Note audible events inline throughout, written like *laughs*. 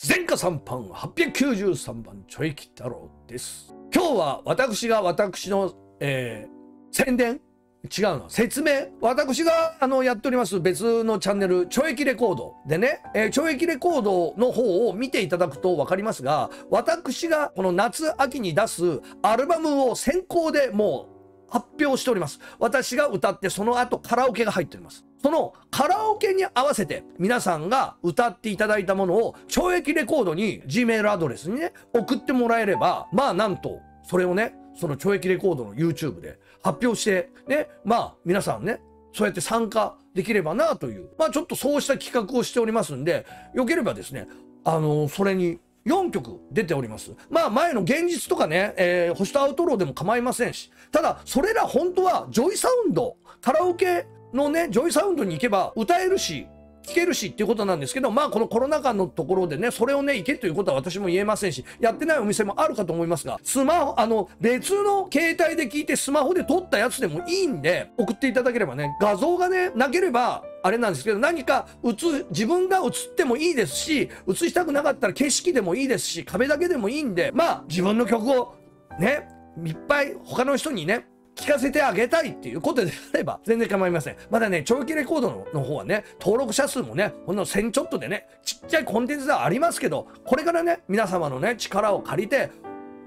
前科3班893番ちょいき太郎です。今日は私が私の、えー宣伝？違うの説明？私があのやっております別のチャンネル「懲役レコード」でね、えー懲役レコードの方を見ていただくと分かりますが私がこの夏秋に出すアルバムを先行でもう発表しております。私が歌ってその後カラオケが入っております。そのカラオケに合わせて皆さんが歌っていただいたものを懲役レコードに Gmail アドレスにね送ってもらえればまあなんとそれをねその懲役レコードの YouTube で発表してねまあ皆さんねそうやって参加できればなというまあちょっとそうした企画をしておりますんでよければですねあのそれに4曲出ております。まあ前の現実とかね、えー、星とアウトローでも構いませんし、ただそれら本当はジョイサウンド、カラオケのね、ジョイサウンドに行けば歌えるし、聴けるしっていうことなんですけど、まあこのコロナ禍のところでね、それをね、行けということは私も言えませんし、やってないお店もあるかと思いますが、スマホ、あの、別の携帯で聞いてスマホで撮ったやつでもいいんで、送っていただければね、画像がね、なければ、あれなんですけど、何か映、自分が映ってもいいですし、映したくなかったら景色でもいいですし、壁だけでもいいんで、まあ自分の曲をね、いっぱい他の人にね、聞かせてあげたいっていうことであれば *laughs* 全然構いません。まだね、長期レコードの方はね、登録者数もね、ほんの1000ちょっとでね、ちっちゃいコンテンツではありますけど、これからね、皆様のね、力を借りて、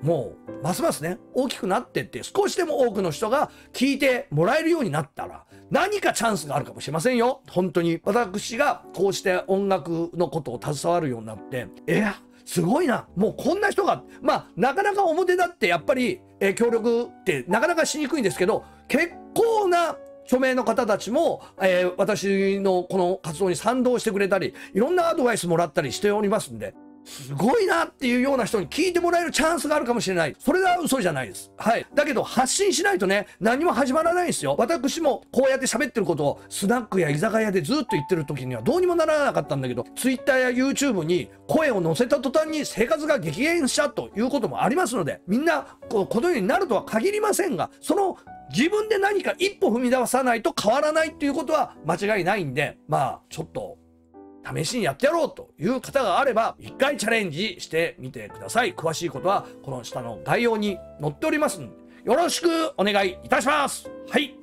もう、ますますね、大きくなってって、少しでも多くの人が聞いてもらえるようになったら、何かチャンスがあるかもしれませんよ。本当に。私がこうして音楽のことを携わるようになって、いや、すごいな。もうこんな人が、まあ、なかなか表だってやっぱり、えー協力ってなかなかしにくいんですけど、結構な著名の方たちも、えー私のこの活動に賛同してくれたり、いろんなアドバイスもらったりしておりますんで、すごいなっていうような人に聞いてもらえるチャンスがあるかもしれない。それは嘘じゃないです。はい。だけど発信しないとね、何も始まらないんですよ。私もこうやって喋ってることをスナックや居酒屋でずっと言ってる時にはどうにもならなかったんだけど、Twitter や YouTube に声を載せた途端に生活が激減したということもありますので、みんなこのようになるとは限りませんが、その自分で何か一歩踏み出さないと変わらないっていうことは間違いないんで、まあちょっと試しにやってやろうという方があれば、一回チャレンジしてみてください。詳しいことは、この下の概要に載っておりますので、よろしくお願いいたします。はい。